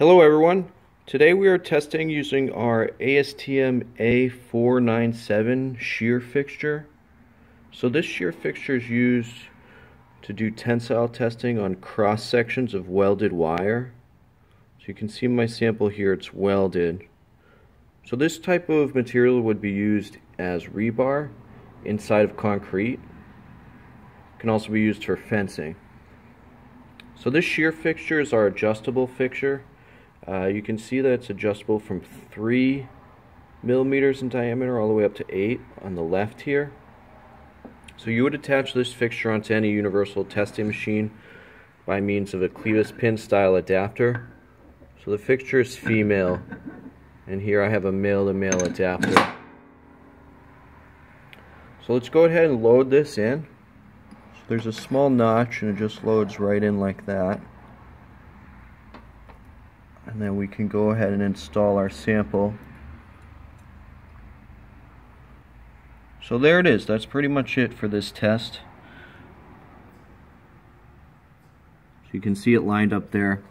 Hello everyone. Today we are testing using our ASTM A497 shear fixture. So this shear fixture is used to do tensile testing on cross sections of welded wire. So you can see my sample here, it's welded. So this type of material would be used as rebar inside of concrete. It can also be used for fencing. So this shear fixture is our adjustable fixture. Uh, you can see that it's adjustable from 3 millimeters in diameter all the way up to 8 on the left here. So you would attach this fixture onto any universal testing machine by means of a clevis pin style adapter. So the fixture is female and here I have a male to male adapter. So let's go ahead and load this in. So there's a small notch and it just loads right in like that and then we can go ahead and install our sample. So there it is. That's pretty much it for this test. So you can see it lined up there.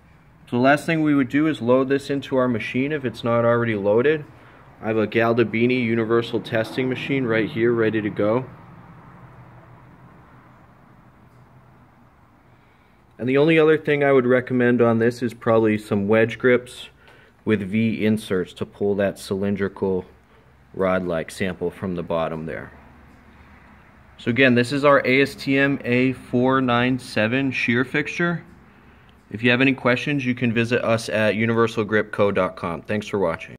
So the last thing we would do is load this into our machine if it's not already loaded. I have a Galdabini universal testing machine right here ready to go. And the only other thing I would recommend on this is probably some wedge grips with V inserts to pull that cylindrical rod-like sample from the bottom there. So again, this is our ASTM A497 shear fixture. If you have any questions, you can visit us at universalgripco.com. Thanks for watching.